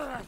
Ugh.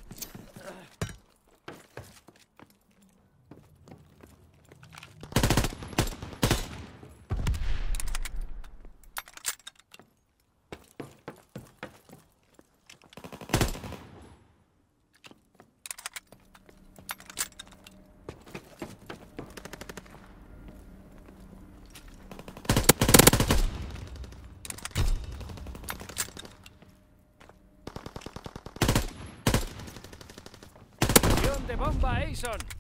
De bomba, Aison.